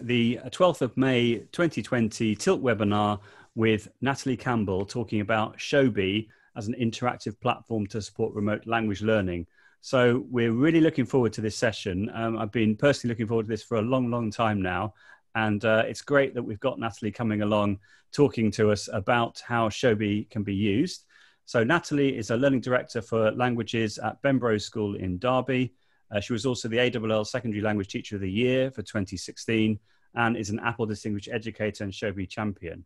the 12th of May 2020 Tilt webinar with Natalie Campbell talking about Showbie as an interactive platform to support remote language learning. So we're really looking forward to this session. Um, I've been personally looking forward to this for a long, long time now. And uh, it's great that we've got Natalie coming along talking to us about how Showbie can be used. So Natalie is a learning director for languages at Bemrose School in Derby. Uh, she was also the ALL Secondary Language Teacher of the Year for 2016 and is an Apple Distinguished Educator and Showbie Champion.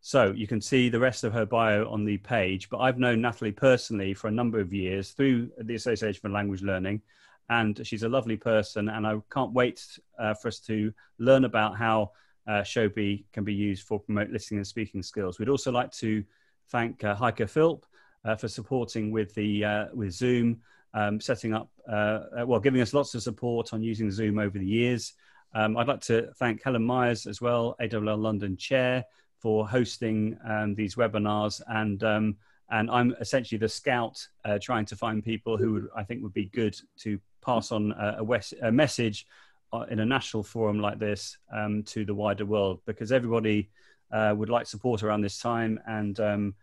So you can see the rest of her bio on the page, but I've known Natalie personally for a number of years through the Association for Language Learning, and she's a lovely person, and I can't wait uh, for us to learn about how uh, Showbie can be used for promote listening and speaking skills. We'd also like to thank uh, Heike Philp uh, for supporting with the uh, with Zoom um, setting up, uh, uh, well, giving us lots of support on using Zoom over the years. Um, I'd like to thank Helen Myers as well, ALL London Chair, for hosting um, these webinars. And, um, and I'm essentially the scout uh, trying to find people who would, I think would be good to pass on a, a, west, a message uh, in a national forum like this um, to the wider world because everybody uh, would like support around this time. And um,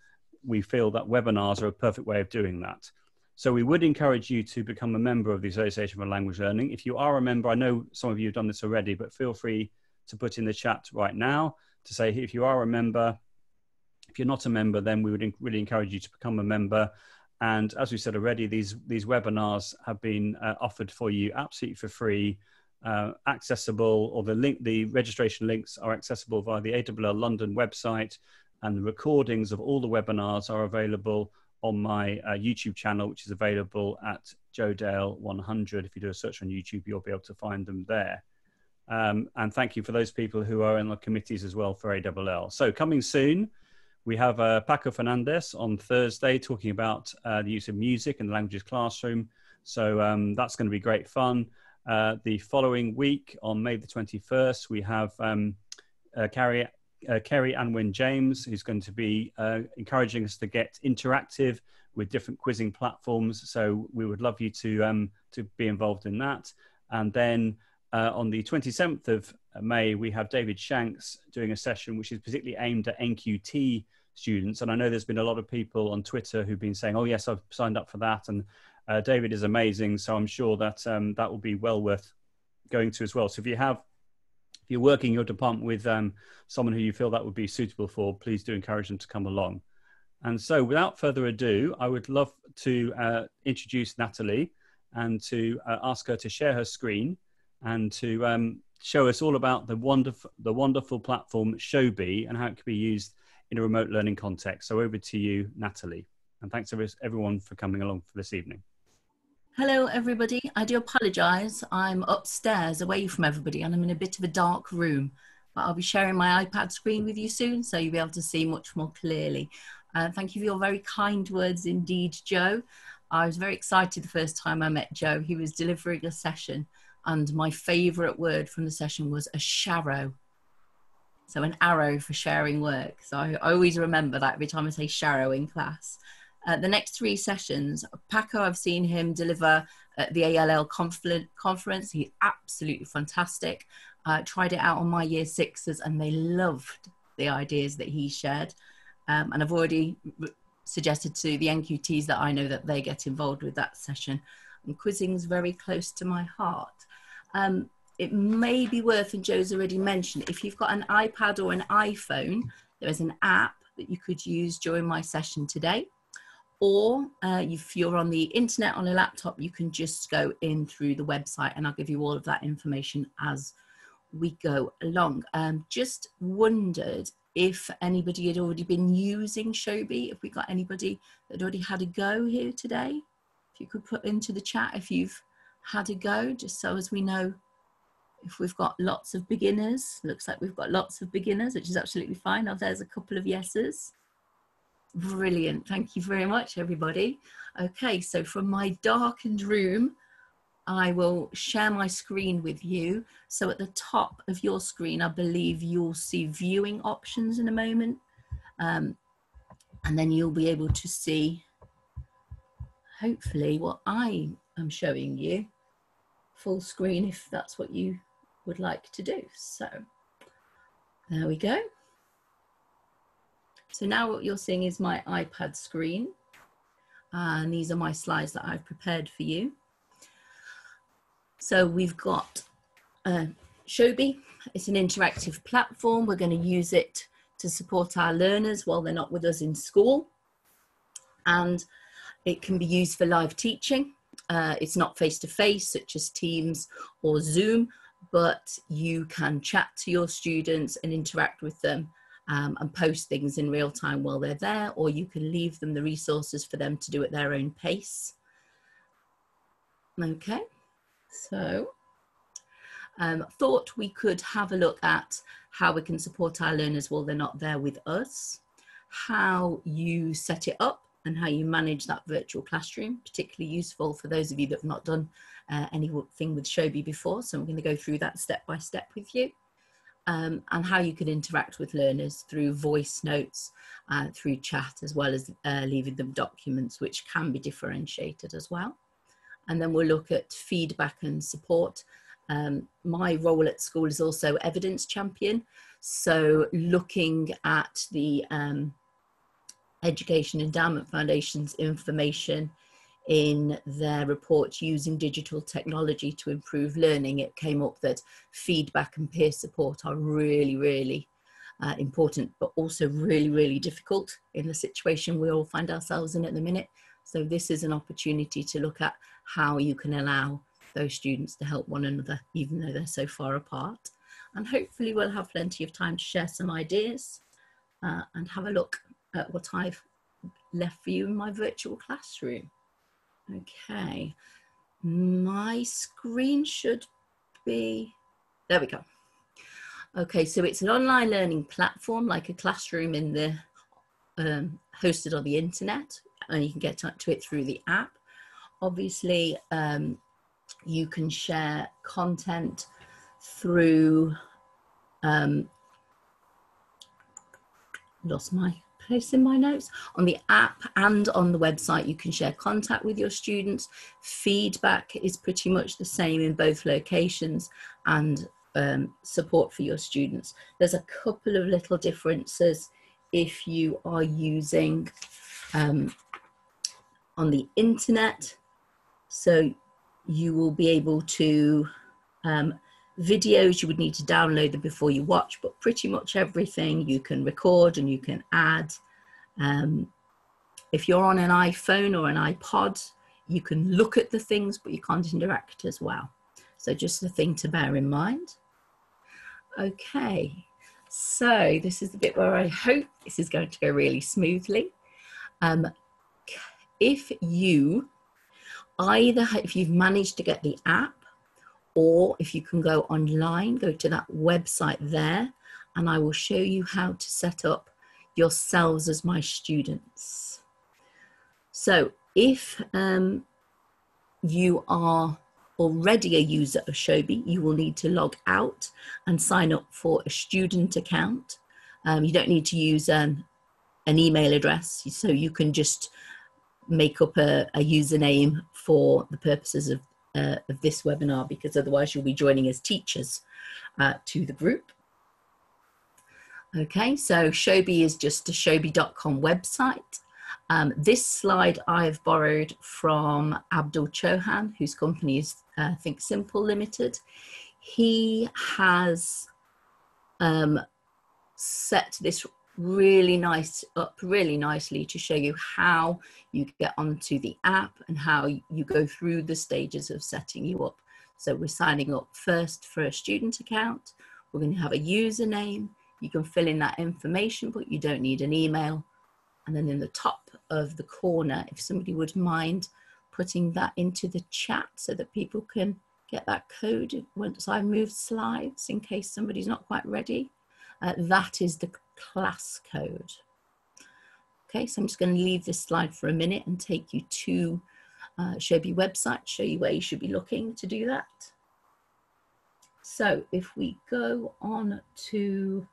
we feel that webinars are a perfect way of doing that. So we would encourage you to become a member of the Association for Language Learning. If you are a member, I know some of you have done this already, but feel free to put in the chat right now to say if you are a member. If you're not a member, then we would really encourage you to become a member. And as we said already, these these webinars have been uh, offered for you absolutely for free, uh, accessible, or the link, the registration links are accessible via the ALL London website, and the recordings of all the webinars are available on my uh, YouTube channel, which is available at Joe Dale 100. If you do a search on YouTube, you'll be able to find them there. Um, and thank you for those people who are in the committees as well for ALL. So coming soon, we have uh, Paco Fernandez on Thursday talking about uh, the use of music in the languages classroom. So um, that's going to be great fun. Uh, the following week, on May the 21st, we have um, uh, Carrie uh, Kerry Anwin James, who's going to be uh, encouraging us to get interactive with different quizzing platforms. So we would love you to um, to be involved in that. And then uh, on the 27th of May, we have David Shanks doing a session which is particularly aimed at NQT students. And I know there's been a lot of people on Twitter who've been saying, "Oh yes, I've signed up for that." And uh, David is amazing, so I'm sure that um, that will be well worth going to as well. So if you have you're working your department with um, someone who you feel that would be suitable for, please do encourage them to come along. And so, without further ado, I would love to uh, introduce Natalie and to uh, ask her to share her screen and to um, show us all about the wonderful, the wonderful platform Showbie and how it can be used in a remote learning context. So, over to you, Natalie. And thanks everyone for coming along for this evening. Hello, everybody. I do apologise. I'm upstairs away from everybody and I'm in a bit of a dark room. But I'll be sharing my iPad screen with you soon so you'll be able to see much more clearly. Uh, thank you for your very kind words indeed, Joe. I was very excited the first time I met Joe. He was delivering a session, and my favourite word from the session was a sharrow. So, an arrow for sharing work. So, I, always remember that every time I say sharrow in class. Uh, the next three sessions, Paco, I've seen him deliver at the ALL conference. He's absolutely fantastic. Uh, tried it out on my year sixes and they loved the ideas that he shared. Um, and I've already suggested to the NQTs that I know that they get involved with that session. And quizzing's very close to my heart. Um, it may be worth, and Joe's already mentioned, if you've got an iPad or an iPhone, there is an app that you could use during my session today or uh, if you're on the internet on a laptop, you can just go in through the website and I'll give you all of that information as we go along. Um, just wondered if anybody had already been using Showbie, if we got anybody that already had a go here today. If you could put into the chat if you've had a go, just so as we know if we've got lots of beginners. Looks like we've got lots of beginners, which is absolutely fine. Oh, there's a couple of yeses. Brilliant. Thank you very much, everybody. Okay, so from my darkened room, I will share my screen with you. So at the top of your screen, I believe you'll see viewing options in a moment. Um, and then you'll be able to see, hopefully, what I am showing you. Full screen, if that's what you would like to do. So there we go. So now what you're seeing is my iPad screen. And these are my slides that I've prepared for you. So we've got uh, Showbie. It's an interactive platform. We're going to use it to support our learners while they're not with us in school. And it can be used for live teaching. Uh, it's not face to face, such as Teams or Zoom, but you can chat to your students and interact with them um, and post things in real time while they're there, or you can leave them the resources for them to do at their own pace. Okay, so um, thought we could have a look at how we can support our learners while they're not there with us, how you set it up and how you manage that virtual classroom, particularly useful for those of you that have not done uh, anything with Showbie before. So I'm going to go through that step by step with you. Um, and how you can interact with learners through voice notes, uh, through chat, as well as uh, leaving them documents, which can be differentiated as well. And then we'll look at feedback and support. Um, my role at school is also evidence champion. So looking at the um, Education Endowment Foundation's information in their report using digital technology to improve learning, it came up that feedback and peer support are really, really uh, important, but also really, really difficult in the situation we all find ourselves in at the minute. So this is an opportunity to look at how you can allow those students to help one another, even though they're so far apart. And hopefully we'll have plenty of time to share some ideas uh, and have a look at what I've left for you in my virtual classroom. Okay, my screen should be, there we go. Okay, so it's an online learning platform like a classroom in the, um, hosted on the internet and you can get to it through the app. Obviously, um, you can share content through, um, lost my place in my notes. On the app and on the website, you can share contact with your students. Feedback is pretty much the same in both locations and um, support for your students. There's a couple of little differences if you are using um, on the internet. So you will be able to um, videos you would need to download them before you watch but pretty much everything you can record and you can add. Um, if you're on an iphone or an ipod you can look at the things but you can't interact as well. So just a thing to bear in mind. Okay so this is the bit where i hope this is going to go really smoothly. Um, if you either if you've managed to get the app or if you can go online, go to that website there, and I will show you how to set up yourselves as my students. So if um, you are already a user of Showbie, you will need to log out and sign up for a student account. Um, you don't need to use an, an email address, so you can just make up a, a username for the purposes of uh, of this webinar because otherwise you'll be joining as teachers uh, to the group. Okay, so Showbie is just a showbie.com website. Um, this slide I've borrowed from Abdul Chohan, whose company is uh, Think Simple Limited. He has um, set this really nice up really nicely to show you how you get onto the app and how you go through the stages of setting you up. So we're signing up first for a student account. We're going to have a username. You can fill in that information, but you don't need an email. And then in the top of the corner, if somebody would mind putting that into the chat so that people can get that code once I move slides in case somebody's not quite ready. Uh, that is the class code. Okay, so I'm just going to leave this slide for a minute and take you to uh, Showbie website, show you where you should be looking to do that. So if we go on to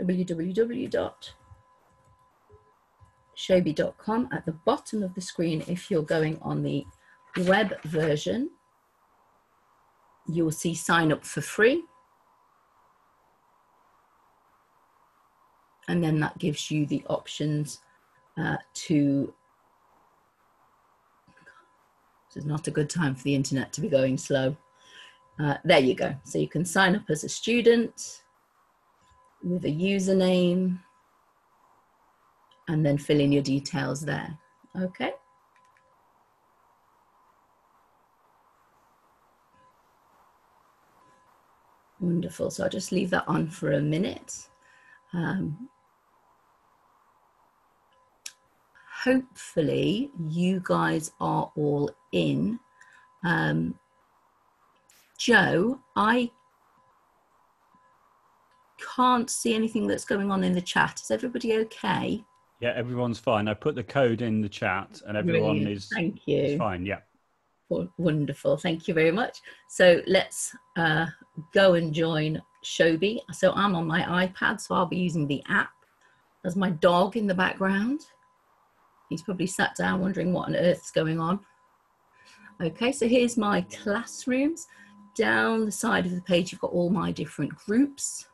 www showbie.com at the bottom of the screen if you're going on the web version you will see sign up for free and then that gives you the options uh, to this is not a good time for the internet to be going slow uh, there you go so you can sign up as a student with a username and then fill in your details there. Okay. Wonderful. So I'll just leave that on for a minute. Um, hopefully you guys are all in. Um, Joe, I can't see anything that's going on in the chat. Is everybody okay? Yeah, everyone's fine. I put the code in the chat and everyone Brilliant. is, Thank you. Is fine. Yeah. Wonderful. Thank you very much. So let's uh, go and join Showbie. So I'm on my iPad, so I'll be using the app. There's my dog in the background. He's probably sat down wondering what on earth's going on. Okay, so here's my classrooms. Down the side of the page, you've got all my different groups.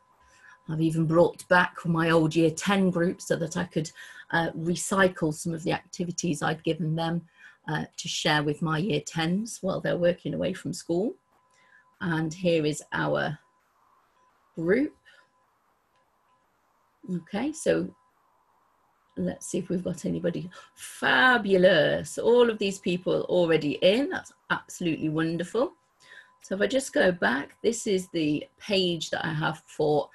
I've even brought back my old year 10 group so that I could uh, recycle some of the activities I'd given them uh, to share with my year 10s while they're working away from school. And here is our group. Okay, so let's see if we've got anybody. Fabulous. All of these people already in. That's absolutely wonderful. So if I just go back, this is the page that I have for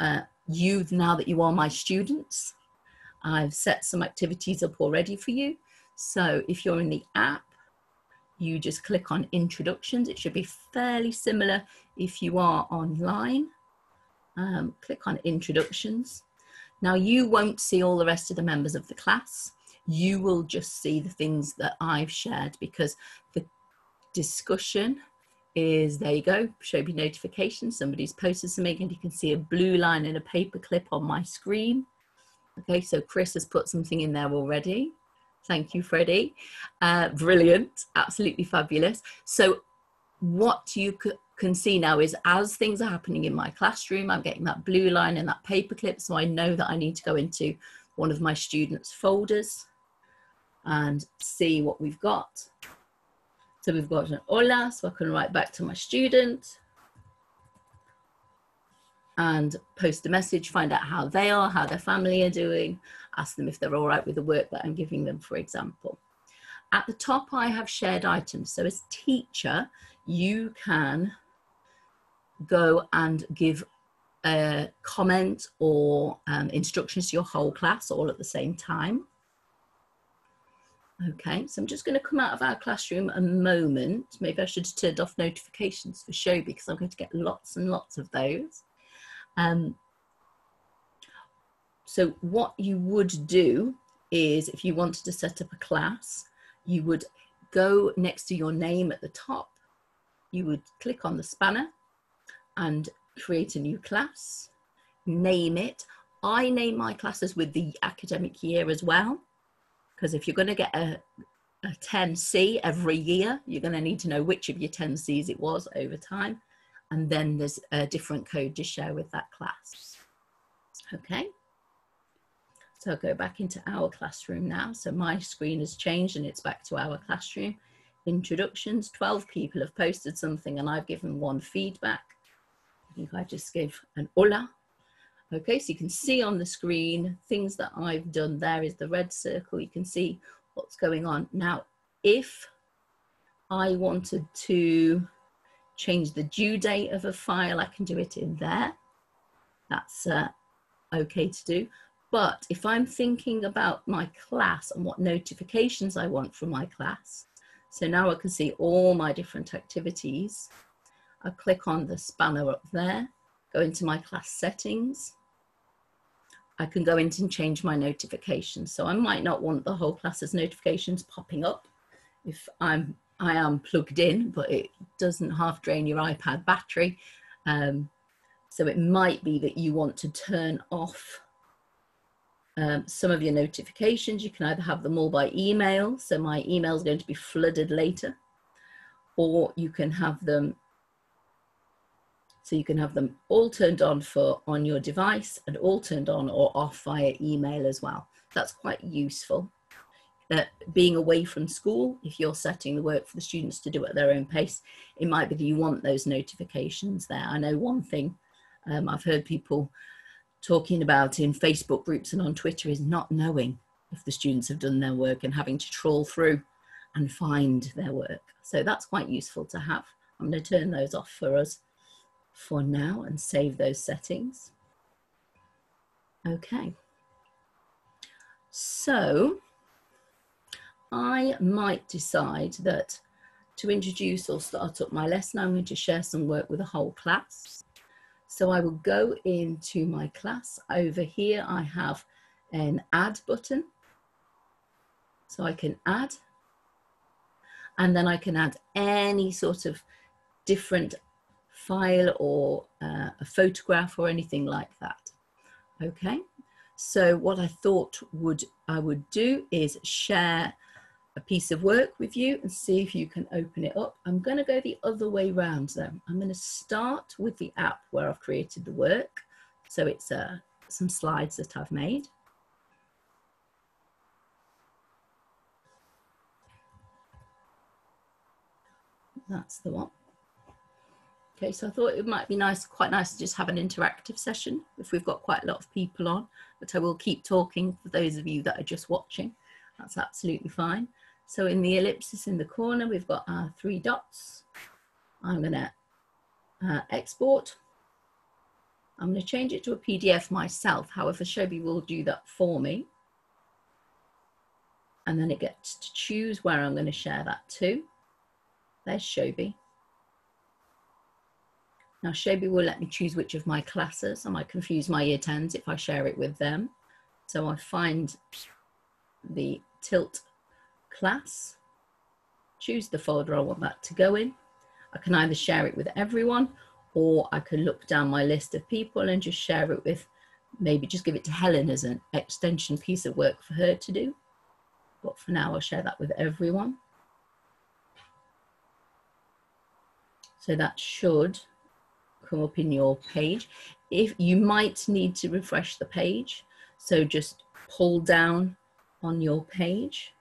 uh, you now that you are my students. I've set some activities up already for you. So if you're in the app, you just click on introductions. It should be fairly similar if you are online. Um, click on introductions. Now you won't see all the rest of the members of the class. You will just see the things that I've shared because the discussion is there you go, show me notifications. Somebody's posted something and you can see a blue line and a paper clip on my screen. Okay, so Chris has put something in there already. Thank you, Freddie. Uh, brilliant, absolutely fabulous. So what you can see now is as things are happening in my classroom, I'm getting that blue line and that paper clip. So I know that I need to go into one of my students' folders and see what we've got. So we've got an hola, so I can write back to my student and post a message, find out how they are, how their family are doing, ask them if they're all right with the work that I'm giving them, for example. At the top, I have shared items. So as teacher, you can go and give a comment or um, instructions to your whole class all at the same time. Okay, so I'm just going to come out of our classroom a moment. Maybe I should have turned off notifications for show because I'm going to get lots and lots of those. Um, so what you would do is if you wanted to set up a class, you would go next to your name at the top. You would click on the spanner and create a new class, name it. I name my classes with the academic year as well because if you're going to get a, a 10C every year, you're going to need to know which of your 10Cs it was over time. And then there's a different code to share with that class. Okay. So I'll go back into our classroom now. So my screen has changed and it's back to our classroom. Introductions, 12 people have posted something and I've given one feedback. I think I just gave an hola Okay, so you can see on the screen things that I've done. There is the red circle. You can see what's going on. Now, if I wanted to change the due date of a file, I can do it in there. That's uh, okay to do. But if I'm thinking about my class and what notifications I want from my class, so now I can see all my different activities. I click on the spanner up there, go into my class settings, I can go in and change my notifications. So I might not want the whole class's notifications popping up if I'm I am plugged in, but it doesn't half drain your iPad battery. Um, so it might be that you want to turn off um, some of your notifications. You can either have them all by email, so my email is going to be flooded later, or you can have them so you can have them all turned on for on your device and all turned on or off via email as well. That's quite useful. Uh, being away from school, if you're setting the work for the students to do at their own pace, it might be that you want those notifications there. I know one thing um, I've heard people talking about in Facebook groups and on Twitter is not knowing if the students have done their work and having to trawl through and find their work. So that's quite useful to have. I'm going to turn those off for us for now and save those settings. Okay. So I might decide that to introduce or start up my lesson, I'm going to share some work with the whole class. So I will go into my class. Over here, I have an add button. So I can add, and then I can add any sort of different file or uh, a photograph or anything like that. Okay, so what I thought would I would do is share a piece of work with you and see if you can open it up. I'm going to go the other way round though. I'm going to start with the app where I've created the work. So it's uh, some slides that I've made. That's the one. Okay, so I thought it might be nice, quite nice to just have an interactive session if we've got quite a lot of people on, but I will keep talking for those of you that are just watching. That's absolutely fine. So in the ellipsis in the corner, we've got our three dots. I'm gonna uh, export. I'm gonna change it to a PDF myself. However, Showbie will do that for me. And then it gets to choose where I'm gonna share that to. There's Showbie. Now Showbie will let me choose which of my classes. I might confuse my year 10s if I share it with them. So I find the tilt class, choose the folder I want that to go in. I can either share it with everyone or I can look down my list of people and just share it with, maybe just give it to Helen as an extension piece of work for her to do. But for now, I'll share that with everyone. So that should come up in your page. If you might need to refresh the page, so just pull down on your page.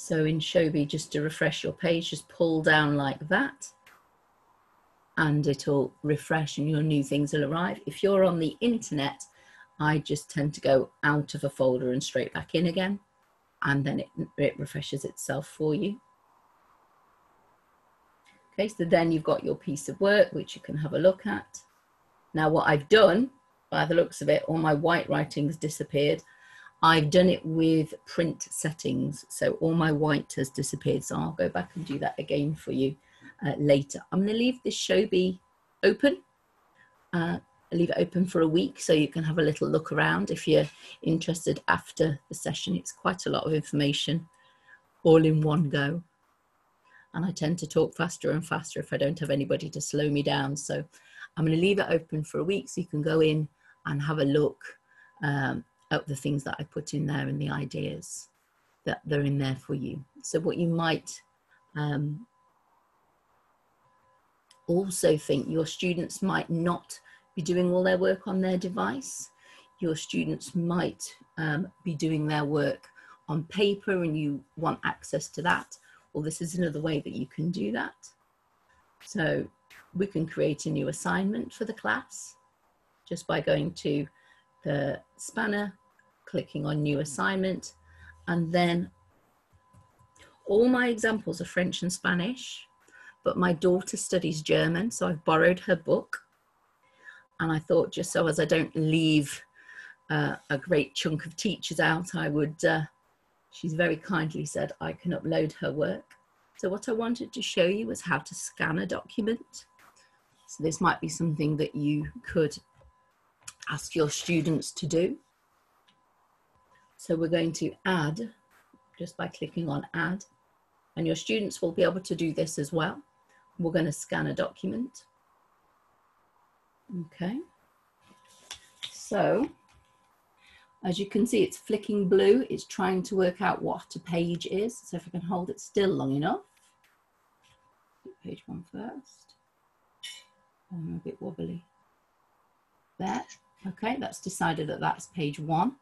So in Showbie, just to refresh your page, just pull down like that and it'll refresh and your new things will arrive. If you're on the internet, I just tend to go out of a folder and straight back in again and then it, it refreshes itself for you. Okay, so then you've got your piece of work, which you can have a look at. Now what I've done, by the looks of it, all my white writing's disappeared. I've done it with print settings. So all my white has disappeared. So I'll go back and do that again for you uh, later. I'm gonna leave this Showbie open. Uh, leave it open for a week so you can have a little look around if you're interested after the session. It's quite a lot of information all in one go and I tend to talk faster and faster if I don't have anybody to slow me down. So I'm going to leave it open for a week so you can go in and have a look um, the things that I put in there and the ideas that they're in there for you. So what you might um, also think your students might not be doing all their work on their device. Your students might um, be doing their work on paper and you want access to that well, this is another way that you can do that. So we can create a new assignment for the class just by going to the spanner, clicking on new assignment, and then all my examples are French and Spanish, but my daughter studies German, so I've borrowed her book. And I thought just so as I don't leave uh, a great chunk of teachers out, I would uh, she's very kindly said I can upload her work. So what I wanted to show you was how to scan a document. So this might be something that you could ask your students to do. So we're going to add, just by clicking on add, and your students will be able to do this as well. We're going to scan a document. Okay. So As you can see, it's flicking blue. It's trying to work out what a page is. So if I can hold it still long enough, page one first. Oh, I'm a bit wobbly. There. Okay, that's decided that that's page one.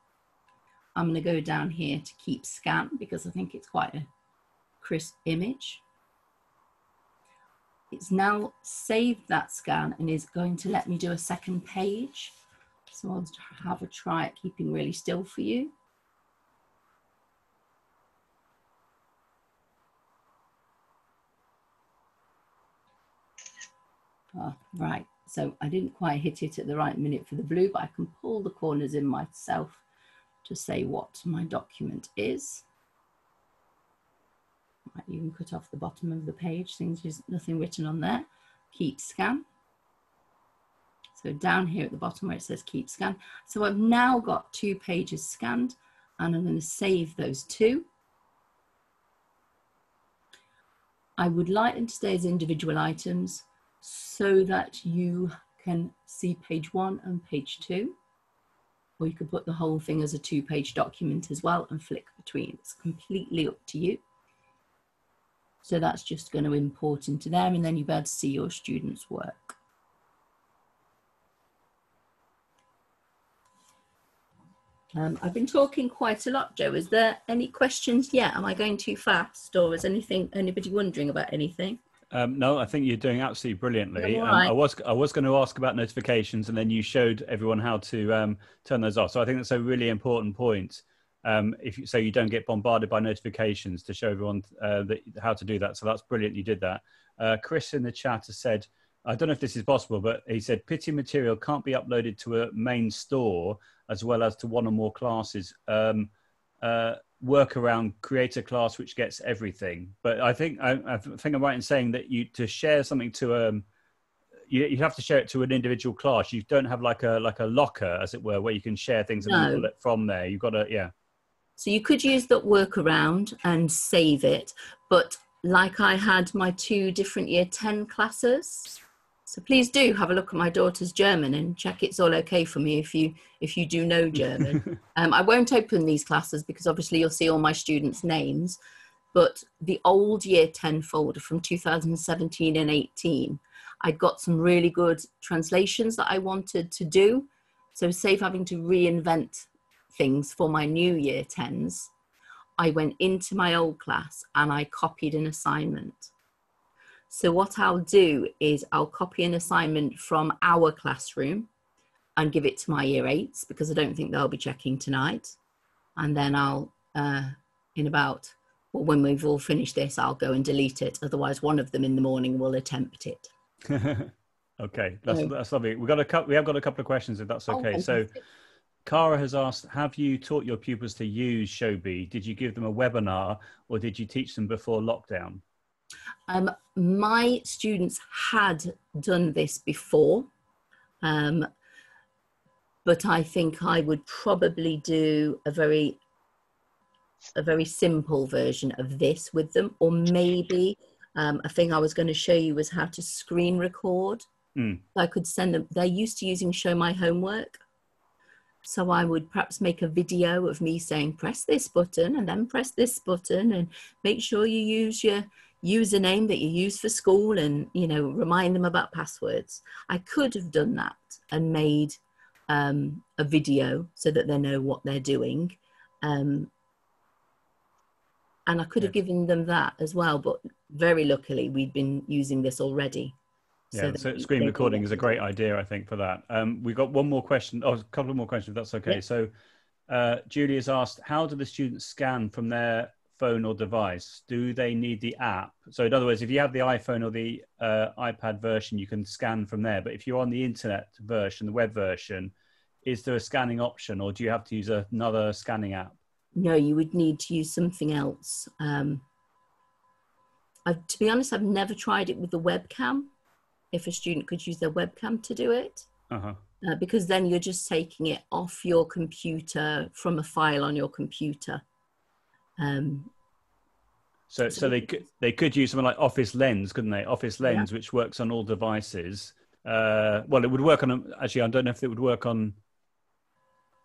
I'm going to go down here to keep scan because I think it's quite a crisp image. It's now saved that scan and is going to let me do a second page. So I'll have a try at keeping really still for you. Oh, right, so I didn't quite hit it at the right minute for the blue, but I can pull the corners in myself to say what my document is. Right, you can cut off the bottom of the page, things there's nothing written on there. Keep scan. So down here at the bottom where it says keep scan. So I've now got two pages scanned and I'm going to save those two. I would like them to stay as individual items so that you can see page one and page two. Or you could put the whole thing as a two page document as well and flick between. It's completely up to you. So that's just going to import into there and then you'll be able to see your students' work. Um, I've been talking quite a lot, Joe. Is there any questions yet? Am I going too fast or is anything anybody wondering about anything? Um, no, I think you're doing absolutely brilliantly. Um, I was I was going to ask about notifications, and then you showed everyone how to um, turn those off. So I think that's a really important point. Um, if you, so, you don't get bombarded by notifications to show everyone uh, that, how to do that. So that's brilliant. You did that. Uh, Chris in the chat has said, I don't know if this is possible, but he said PITI material can't be uploaded to a main store as well as to one or more classes. Um, uh, work around create a class which gets everything. But I think I, I think I'm right in saying that you to share something to um you, you have to share it to an individual class. You don't have like a like a locker, as it were, where you can share things no. from there. You've got to yeah. So you could use that workaround and save it, but like I had my two different year 10 classes, so please do have a look at my daughter's German and check it's all okay for me if you if you do know German. um, I won't open these classes because obviously you'll see all my students' names, but the old Year 10 folder from 2017 and 18, I got some really good translations that I wanted to do. So save having to reinvent things for my new Year 10s, I went into my old class and I copied an assignment so what I'll do is I'll copy an assignment from our classroom and give it to my year eights because I don't think they'll be checking tonight. And then I'll, uh, in about, well, when we've all finished this, I'll go and delete it. Otherwise, one of them in the morning will attempt it. okay, that's, so, that's lovely. We've got a couple, we have got a couple of questions if that's oh, okay. So Cara has asked, have you taught your pupils to use Showbie? Did you give them a webinar or did you teach them before lockdown? Um, my students had done this before, um, but I think I would probably do a very a very simple version of this with them, or maybe um, a thing I was going to show you was how to screen record. Mm. I could send them. They're used to using Show My Homework. So I would perhaps make a video of me saying, press this button and then press this button and make sure you use your username that you use for school and you know remind them about passwords i could have done that and made um, a video so that they know what they're doing um, and i could have given them that as well but very luckily we'd been using this already yeah, so, so screen recording is a great idea, I think, for that. Um, we've got one more question. Oh, a couple of more questions, if that's okay. Yeah. So, uh, Julie has asked, how do the students scan from their phone or device, do they need the app? So, in other words, if you have the iPhone or the uh, iPad version, you can scan from there. But if you're on the internet version, the web version, is there a scanning option, or do you have to use another scanning app? No, you would need to use something else. Um, I've, to be honest, I've never tried it with the webcam. If a student could use their webcam to do it, uh-huh. uh, because then you're just taking it off your computer from a file on your computer. Um, so, so they could they could use something like Office Lens, couldn't they? Office Lens, yeah. which works on all devices. Uh, well, it would work on actually. I don't know if it would work on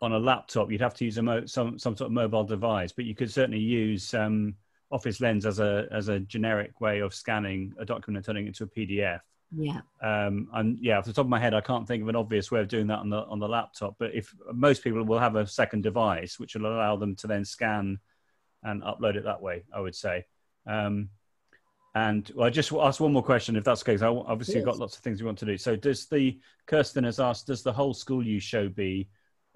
on a laptop, you'd have to use a mo- some some sort of mobile device, but you could certainly use um, Office Lens as a as a generic way of scanning a document and turning it into a PDF. Yeah. Um, and yeah, off the top of my head, I can't think of an obvious way of doing that on the on the laptop. But if most people will have a second device, which will allow them to then scan and upload it that way, I would say. Um, and well, I just ask one more question, if that's okay. Because I obviously yes. got lots of things we want to do. So, does the Kirsten has asked, does the whole school use Showbie,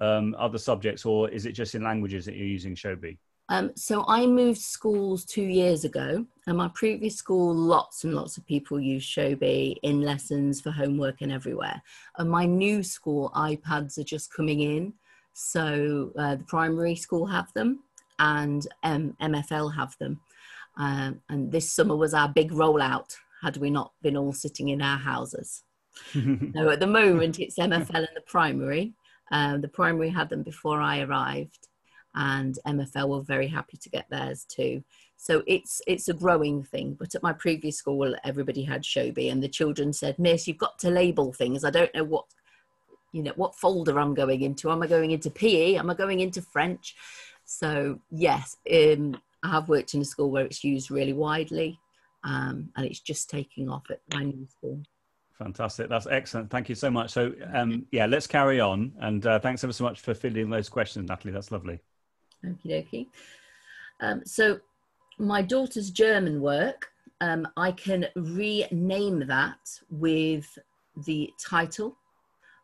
um, other subjects, or is it just in languages that you're using Showbie? Um, so I moved schools two years ago, and my previous school, lots and lots of people use Showbie in lessons for homework and everywhere. And my new school, iPads are just coming in. So uh, the primary school have them, and um, MFL have them. Um, and this summer was our big rollout, had we not been all sitting in our houses. so at the moment, it's MFL and the primary. Um, the primary had them before I arrived, and MFL were very happy to get theirs too. So it's it's a growing thing. But at my previous school, everybody had Showbie, and the children said, "Miss, you've got to label things. I don't know what." You know what folder I'm going into? Am I going into PE? Am I going into French? So yes, um, I have worked in a school where it's used really widely, um, and it's just taking off at my new school. Fantastic. That's excellent. Thank you so much. So, um, yeah, let's carry on. And uh, thanks ever so much for filling those questions, Natalie. That's lovely. Okie dokie. Um, so, my daughter's German work, um, I can rename that with the title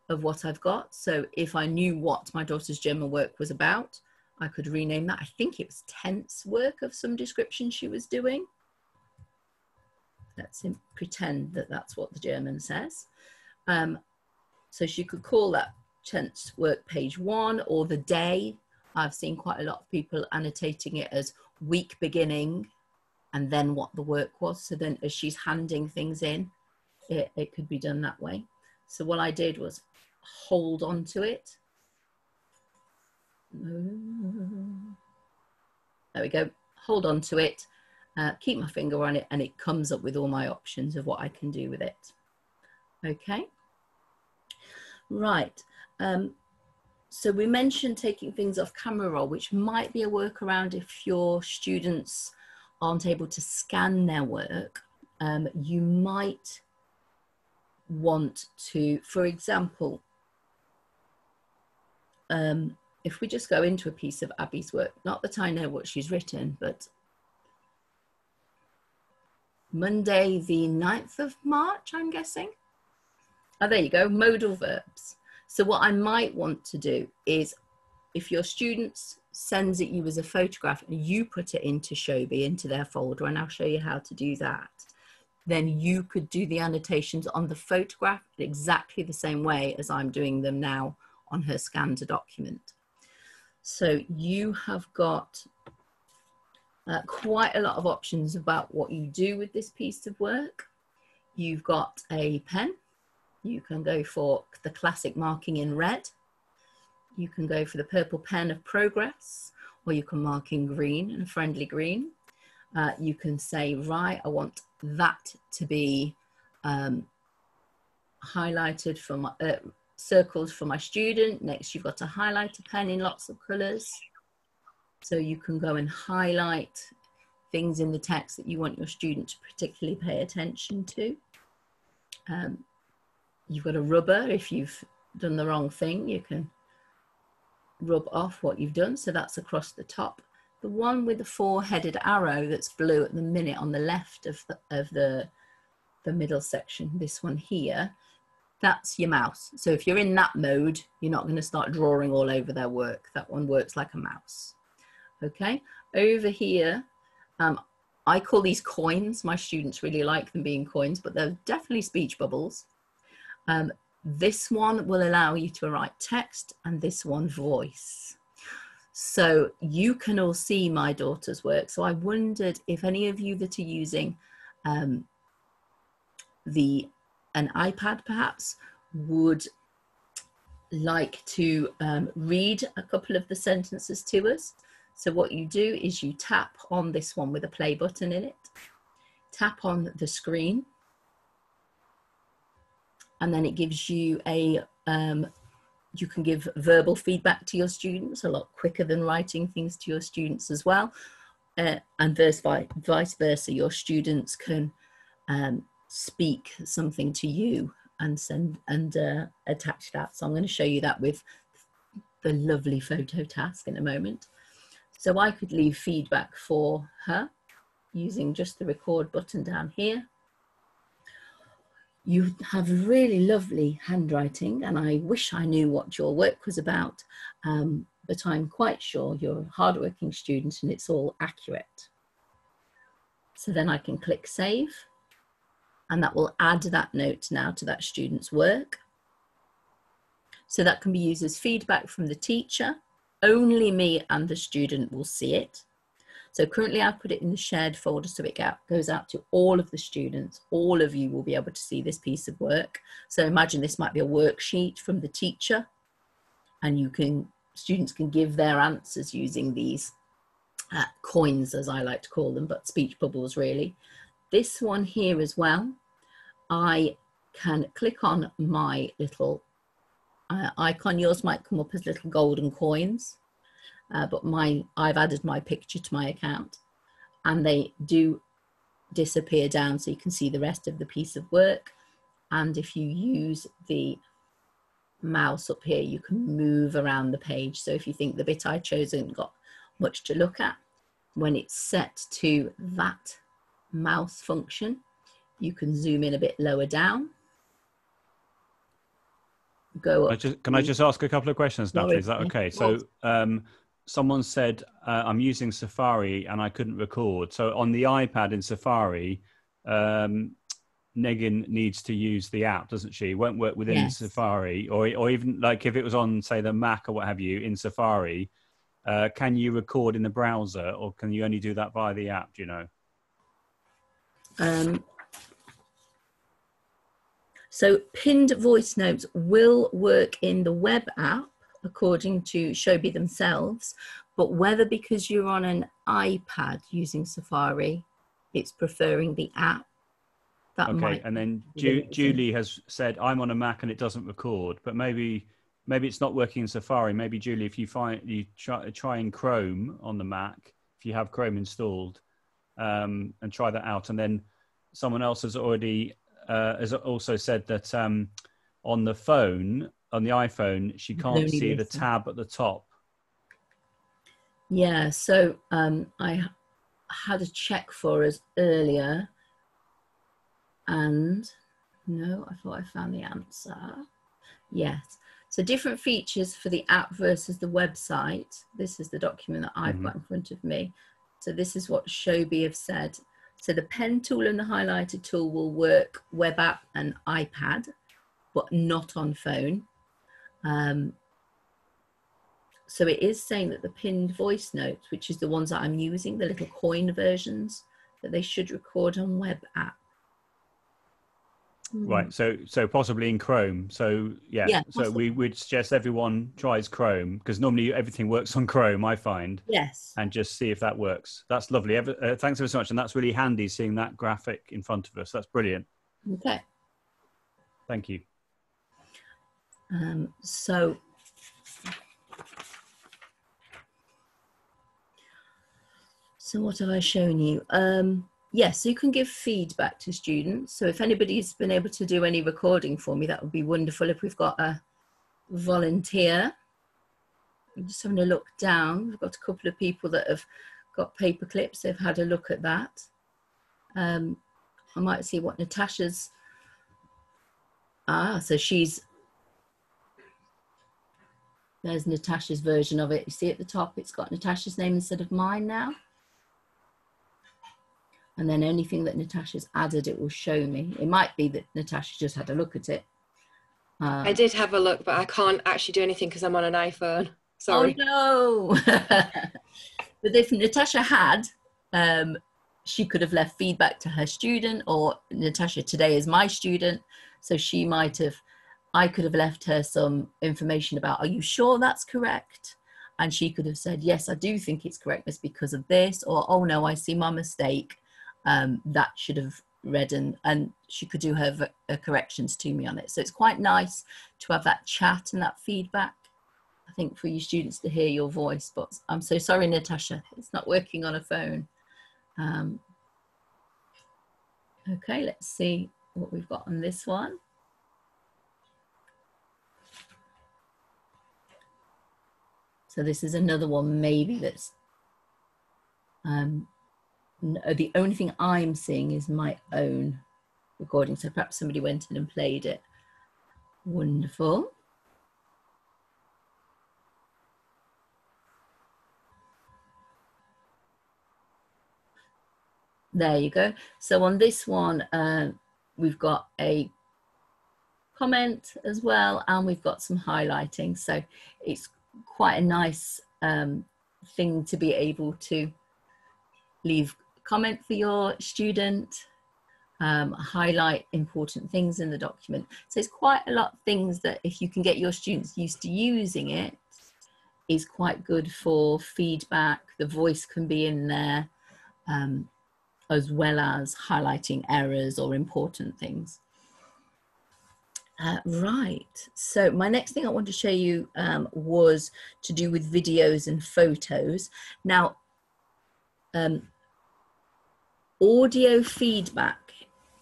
of what I've got. So, if I knew what my daughter's German work was about, I could rename that. I think it was tense work of some description she was doing. Let's pretend that that's what the German says. Um, so she could call that tense work page one or the day. I've seen quite a lot of people annotating it as week beginning and then what the work was. So then as she's handing things in, it, it could be done that way. So what I did was hold on to it there we go. Hold on to it. Uh, keep my finger on it and it comes up with all my options of what I can do with it. Okay. Right. Um, so we mentioned taking things off camera roll, which might be a workaround if your students aren't able to scan their work. Um, you might want to, for example, um, if we just go into a piece of Abby's work, not that I know what she's written, but Monday, the 9th of March, I'm guessing. Oh, there you go, modal verbs. So what I might want to do is if your students sends it you as a photograph and you put it into Showbie, into their folder, and I'll show you how to do that, then you could do the annotations on the photograph exactly the same way as I'm doing them now on her scanned document. So you have got uh, quite a lot of options about what you do with this piece of work. You've got a pen. You can go for the classic marking in red. You can go for the purple pen of progress, or you can mark in green and friendly green. Uh, you can say, right, I want that to be um, highlighted for my, uh, circles for my student. Next, you've got a highlighter pen in lots of colors. So you can go and highlight things in the text that you want your student to particularly pay attention to. Um, you've got a rubber. If you've done the wrong thing, you can rub off what you've done. So that's across the top. The one with the four-headed arrow that's blue at the minute on the left of the, of the, the middle section, this one here, that's your mouse. So if you're in that mode, you're not going to start drawing all over their work. That one works like a mouse. Okay, over here, um, I call these coins. My students really like them being coins, but they're definitely speech bubbles. Um, this one will allow you to write text and this one voice. So you can all see my daughter's work. So I wondered if any of you that are using um, the an iPad perhaps would like to um, read a couple of the sentences to us. So what you do is you tap on this one with a play button in it, tap on the screen, and then it gives you a um, you can give verbal feedback to your students a lot quicker than writing things to your students as well. Uh, and vice, vice versa, your students can um, speak something to you and send and uh, attach that. So I'm going to show you that with the lovely photo task in a moment. So I could leave feedback for her using just the record button down here. You have really lovely handwriting and I wish I knew what your work was about, um, but I'm quite sure you're a hardworking student and it's all accurate. So then I can click save and that will add that note now to that student's work. So that can be used as feedback from the teacher. Only me and the student will see it. So currently I've put it in the shared folder so it goes out to all of the students. All of you will be able to see this piece of work. So imagine this might be a worksheet from the teacher and you can, students can give their answers using these uh, coins as I like to call them, but speech bubbles really. This one here as well I can click on my little uh, icon. Yours might come up as little golden coins, uh, but my I've added my picture to my account and they do disappear down so you can see the rest of the piece of work. And if you use the mouse up here, you can move around the page. So if you think the bit I chose hasn't got much to look at, when it's set to that mouse function, you can zoom in a bit lower down. Go up. I just, can I just ask a couple of questions, Natalie? Is that okay? So um, someone said, uh, I'm using Safari and I couldn't record. So on the iPad in Safari, um, Negin needs to use the app, doesn't she? It won't work within yes. Safari, or or even like if it was on, say, the Mac or what have you in Safari. Uh, can you record in the browser, or can you only do that via the app? Do you know? Um, so pinned voice notes will work in the web app according to Showbie themselves, but whether because you're on an iPad using Safari, it's preferring the app. That okay, and then Ju- Julie has said I'm on a Mac and it doesn't record, but maybe maybe it's not working in Safari. Maybe Julie, if you find you try try in Chrome on the Mac, if you have Chrome installed, um, and try that out, and then someone else has already uh, has also said that um, on the phone, on the iPhone, she can't see the tab at the top. Yeah, so um, I had a check for us earlier, and no, I thought I found the answer. Yes. So different features for the app versus the website. This is the document that I've mm-hmm. got in front of me. So this is what Showbie have said. So the pen tool and the highlighter tool will work web app and iPad, but not on phone. Um, so it is saying that the pinned voice notes, which is the ones that I'm using, the little coin versions, that they should record on web app. Right. Hmm. So so possibly in Chrome. So yeah. yeah so we would suggest everyone tries Chrome because normally everything works on Chrome. I find. Yes. And just see if that works. That's lovely. Uh, thanks ever so much, and that's really handy seeing that graphic in front of us. That's brilliant. Okay. Thank you. Um, so. So what have I shown you? Um, yes, so you can give feedback to students. So if anybody's been able to do any recording for me, that would be wonderful. If we've got a volunteer, I'm just having a look down. We've got a couple of people that have got paper clips. They've had a look at that. Um, I might see what Natasha's. Ah, so she's. There's Natasha's version of it. You see at the top, it's got Natasha's name instead of mine now and then anything that Natasha's added, it will show me. It might be that Natasha just had a look at it. Uh, I did have a look, but I can't actually do anything because I'm on an iPhone. Sorry. Oh no! but if Natasha had, um, she could have left feedback to her student, or Natasha today is my student, so she might have. I could have left her some information about, are you sure that's correct? And she could have said, yes, I do think it's correct. It's because of this, or oh no, I see my mistake um, that should have read and, and she could do her, her corrections to me on it. So it's quite nice to have that chat and that feedback. I think for you students to hear your voice, but I'm so sorry, Natasha, it's not working on a phone. Um, okay, let's see what we've got on this one. So this is another one maybe that's um, uh, the only thing I'm seeing is my own recording. So perhaps somebody went in and played it. Wonderful. There you go. So on this one, uh, we've got a comment as well, and we've got some highlighting. So it's quite a nice um, thing to be able to leave comment for your student, um, highlight important things in the document. So it's quite a lot of things that if you can get your students used to using it, is quite good for feedback. The voice can be in there, um, as well as highlighting errors or important things. Uh, right, so my next thing I want to show you um, was to do with videos and photos. Now, um, audio feedback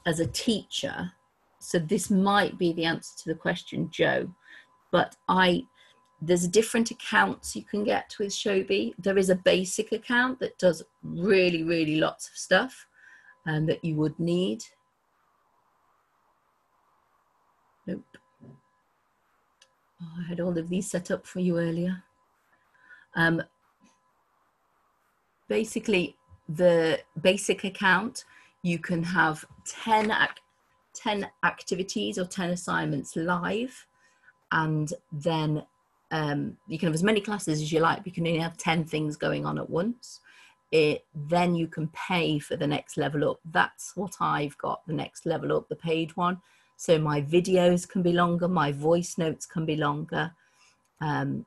as a teacher, so this might be the answer to the question, Joe, but I there's different accounts you can get with Showbie. There is a basic account that does really, really lots of stuff um, that you would need. Nope. Oh, I had all of these set up for you earlier. Um, basically, the basic account, you can have 10, ac 10 activities or 10 assignments live, and then um, you can have as many classes as you like. but You can only have 10 things going on at once. It, then you can pay for the next level up. That's what I've got, the next level up, the paid one. So my videos can be longer, my voice notes can be longer. Um,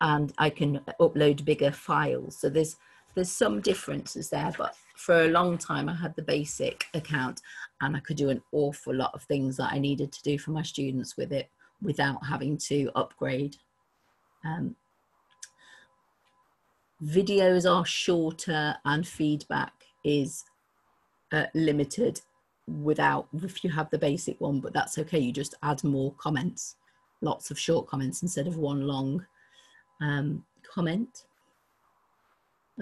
and I can upload bigger files. So there's there's some differences there, but for a long time I had the basic account and I could do an awful lot of things that I needed to do for my students with it without having to upgrade. Um, videos are shorter and feedback is uh, limited without if you have the basic one but that's okay you just add more comments lots of short comments instead of one long um, comment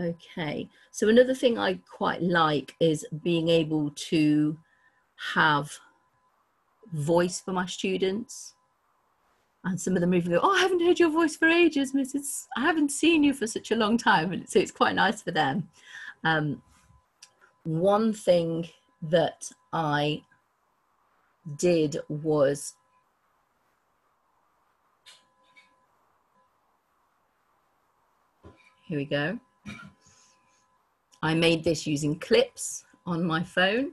Okay, so another thing I quite like is being able to have voice for my students. And some of them even go, Oh, I haven't heard your voice for ages, Mrs. I haven't seen you for such a long time. And so it's quite nice for them. Um, one thing that I did was here we go. I made this using clips on my phone,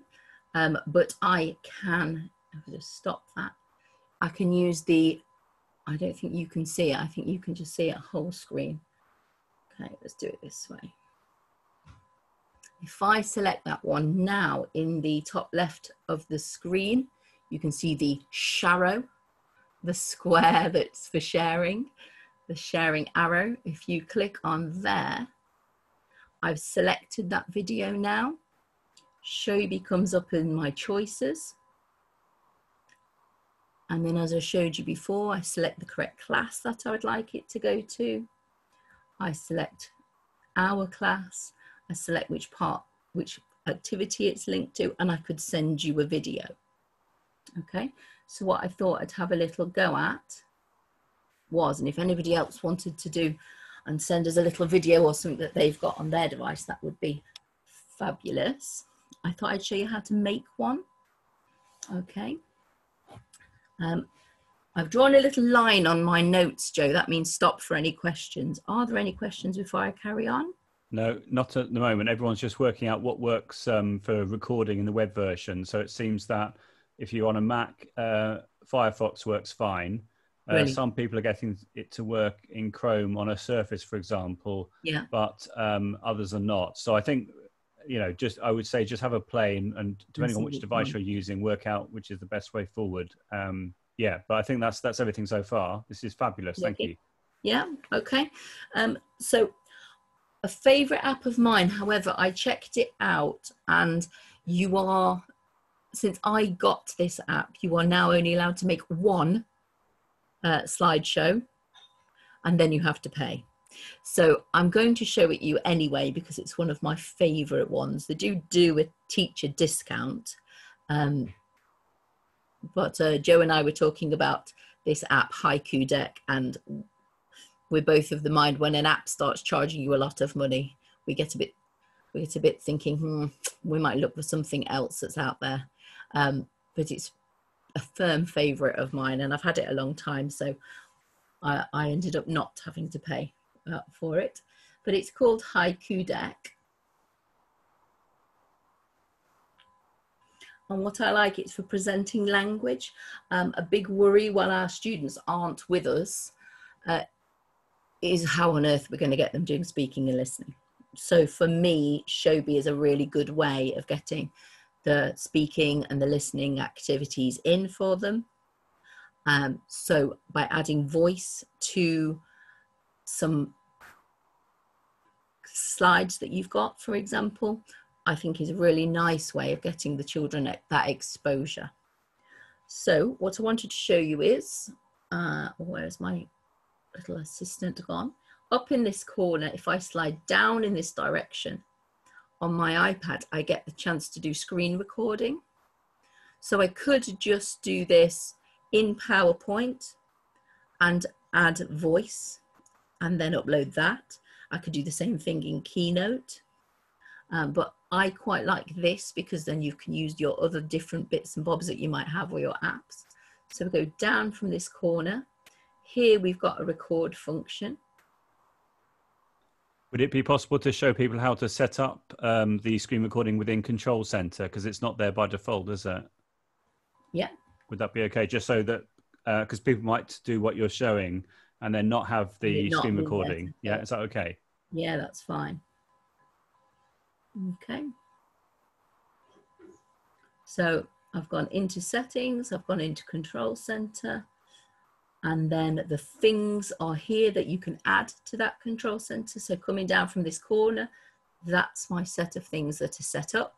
um, but I can, I'll just stop that. I can use the, I don't think you can see it. I think you can just see it whole screen. Okay, let's do it this way. If I select that one now in the top left of the screen, you can see the sharrow, the square that's for sharing, the sharing arrow. If you click on there, I've selected that video now. Showbie comes up in my choices. And then as I showed you before, I select the correct class that I would like it to go to. I select our class. I select which part, which activity it's linked to, and I could send you a video. Okay, so what I thought I'd have a little go at was, and if anybody else wanted to do and send us a little video or something that they've got on their device, that would be fabulous. I thought I'd show you how to make one. Okay. Um, I've drawn a little line on my notes, Joe. That means stop for any questions. Are there any questions before I carry on? No, not at the moment. Everyone's just working out what works um, for recording in the web version. So it seems that if you're on a Mac, uh, Firefox works fine. Uh, really? Some people are getting it to work in Chrome on a Surface, for example, yeah. but um, others are not. So I think you know, just I would say just have a play and, and depending on which device you're using, work out which is the best way forward. Um, yeah, but I think that's that's everything so far. This is fabulous. Thank you. Yeah, okay. Um, so, a favorite app of mine, however, I checked it out, and you are, since I got this app, you are now only allowed to make one uh, slideshow, and then you have to pay. So, I'm going to show it you anyway because it's one of my favorite ones. They do do a teacher discount. Um, but uh, Joe and I were talking about this app, Haiku Deck, and we're both of the mind when an app starts charging you a lot of money, we get a bit we get a bit thinking, hmm, we might look for something else that's out there. Um, but it's a firm favourite of mine, and I've had it a long time, so I, I ended up not having to pay uh, for it. But it's called Haiku Deck. And what I like, it's for presenting language. Um, a big worry while our students aren't with us uh, is how on earth we're going to get them doing speaking and listening. So for me, Showbie is a really good way of getting the speaking and the listening activities in for them. Um, so by adding voice to some slides that you've got, for example, I think is a really nice way of getting the children at that exposure. So what I wanted to show you is, uh, where's my little assistant gone? Up in this corner, if I slide down in this direction on my iPad, I get the chance to do screen recording. So I could just do this in PowerPoint and add voice and then upload that. I could do the same thing in Keynote. Um, but I quite like this because then you can use your other different bits and bobs that you might have or your apps. So we go down from this corner. Here we've got a record function. Would it be possible to show people how to set up um, the screen recording within Control Center because it's not there by default, is it? Yeah. Would that be okay? Just so that because people might do what you're showing and then not have the not screen recording. Yeah, is that okay? Yeah, that's fine. Okay. So I've gone into settings, I've gone into control center, and then the things are here that you can add to that control center. So coming down from this corner, that's my set of things that are set up.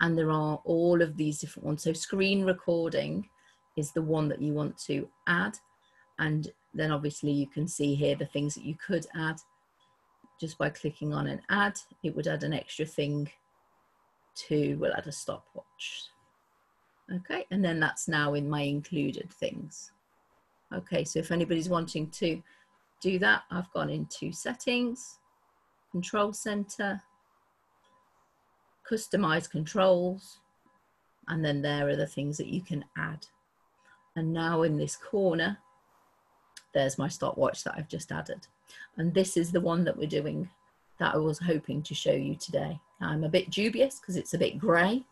And there are all of these different ones. So screen recording is the one that you want to add. And then obviously you can see here the things that you could add just by clicking on an add, it would add an extra thing to, we'll add a stopwatch. Okay, and then that's now in my included things. Okay, so if anybody's wanting to do that, I've gone into settings, control center, customize controls, and then there are the things that you can add. And now in this corner, there's my stopwatch that I've just added. And this is the one that we're doing that I was hoping to show you today. I'm a bit dubious because it's a bit grey,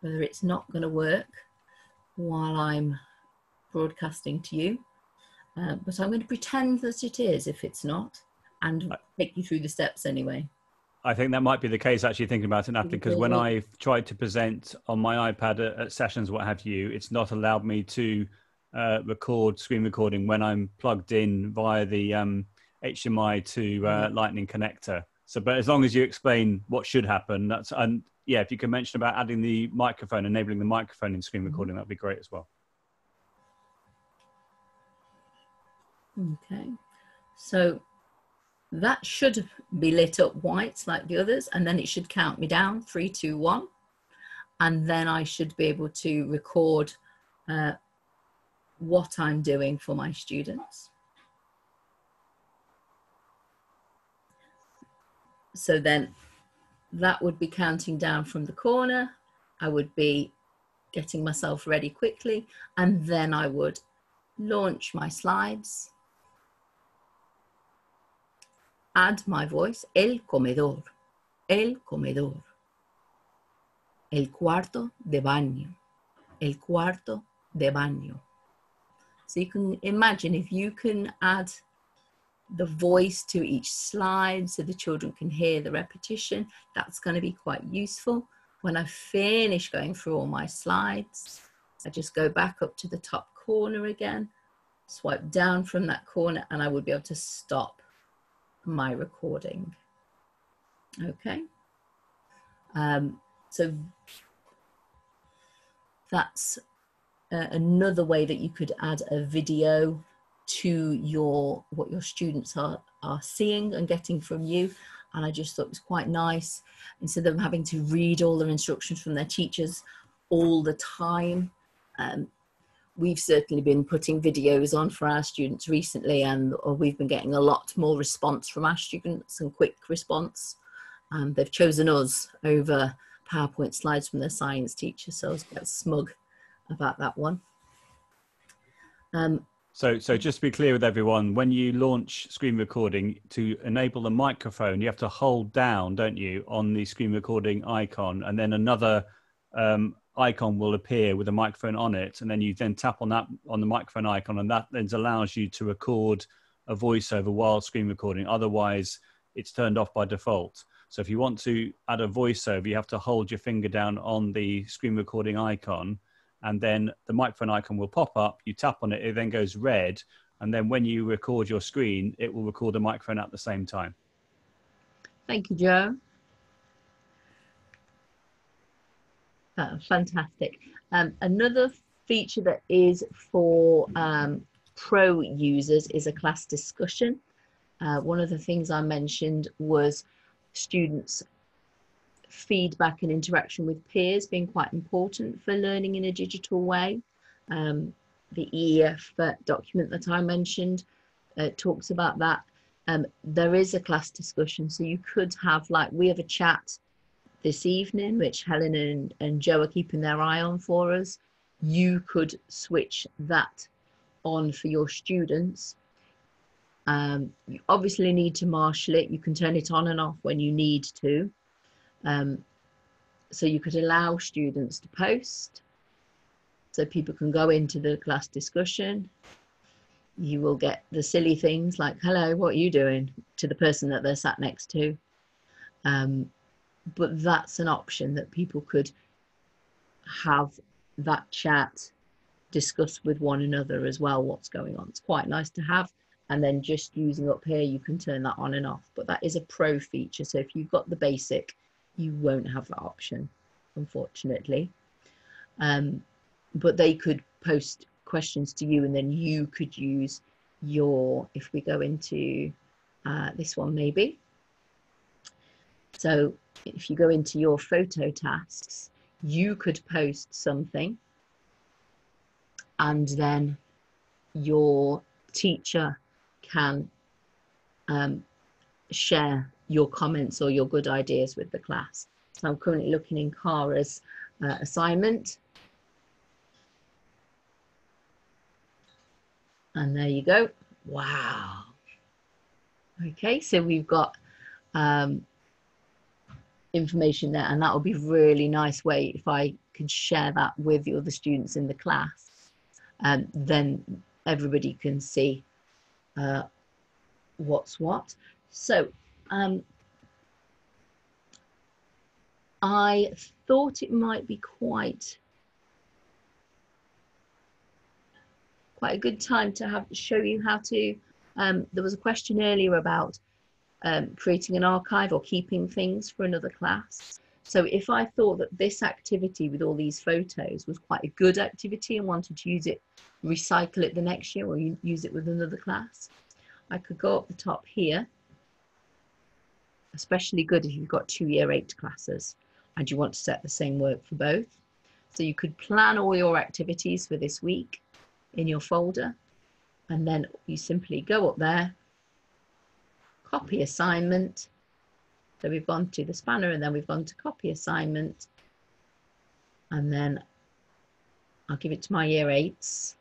whether it's not going to work while I'm broadcasting to you. Uh, but I'm going to pretend that it is if it's not and take you through the steps anyway. I think that might be the case. Actually, thinking about it, Natalie, because when. I've tried to present on my iPad at, at sessions, what have you, it's not allowed me to uh, record screen recording when I'm plugged in via the um, HDMI to uh, Lightning connector. So, but as long as you explain what should happen, that's and yeah, if you can mention about adding the microphone, enabling the microphone in screen recording, that'd be great as well. Okay, so that should be lit up white like the others, and then it should count me down. Three, two, one, and then I should be able to record uh, what I'm doing for my students. So then that would be counting down from the corner. I would be getting myself ready quickly, and then I would launch my slides, add my voice, el comedor, el comedor, el cuarto de baño, el cuarto de baño. So you can imagine if you can add the voice to each slide so the children can hear the repetition. That's going to be quite useful. When I finish going through all my slides, I just go back up to the top corner again, swipe down from that corner, and I would be able to stop my recording. Okay. Um, so that's uh, another way that you could add a video to your what your students are are seeing and getting from you and i just thought it was quite nice instead of having to read all their instructions from their teachers all the time um, we've certainly been putting videos on for our students recently and uh, we've been getting a lot more response from our students and quick response. Um, they've chosen us over powerpoint slides from their science teacher so i was quite smug about that one. Um, so, so just to be clear with everyone, when you launch screen recording to enable the microphone, you have to hold down, don't you, on the screen recording icon, and then another um, icon will appear with a microphone on it, and then you then tap on that on the microphone icon, and that then allows you to record a voiceover while screen recording. Otherwise, it's turned off by default. So, if you want to add a voiceover, you have to hold your finger down on the screen recording icon and then the microphone icon will pop up. You tap on it, it then goes red, and then when you record your screen, it will record the microphone at the same time. Thank you, Joe. Uh, fantastic. Um, another feature that is for um, pro users is a class discussion. Uh, one of the things I mentioned was students feedback and interaction with peers being quite important for learning in a digital way. Um, the EEF uh, document that I mentioned uh, talks about that. Um, there is a class discussion, so you could have like we have a chat this evening, which Helen and, and Joe are keeping their eye on for us. You could switch that on for your students. Um, you obviously need to marshal it. You can turn it on and off when you need to. Um, so you could allow students to post so people can go into the class discussion. You will get the silly things like, hello, what are you doing to the person that they're sat next to. Um, but that's an option that people could have that chat, discuss with one another as well what's going on. It's quite nice to have. And then just using up here, you can turn that on and off. But that is a pro feature. So if you've got the basic, you won't have that option, unfortunately. Um, but they could post questions to you and then you could use your, if we go into uh, this one maybe. So if you go into your photo tasks, you could post something and then your teacher can um, share your comments or your good ideas with the class. So I'm currently looking in Cara's uh, assignment. And there you go. Wow. Okay, so we've got um, information there and that would be really nice way if I could share that with the other students in the class. Um, then everybody can see uh, what's what. So um, I thought it might be quite quite a good time to have show you how to. Um, there was a question earlier about um, creating an archive or keeping things for another class. So if I thought that this activity with all these photos was quite a good activity and wanted to use it, recycle it the next year or use it with another class, I could go up the top here especially good if you've got two year eight classes and you want to set the same work for both. So you could plan all your activities for this week in your folder and then you simply go up there, copy assignment. So we've gone to the spanner and then we've gone to copy assignment and then I'll give it to my year eights.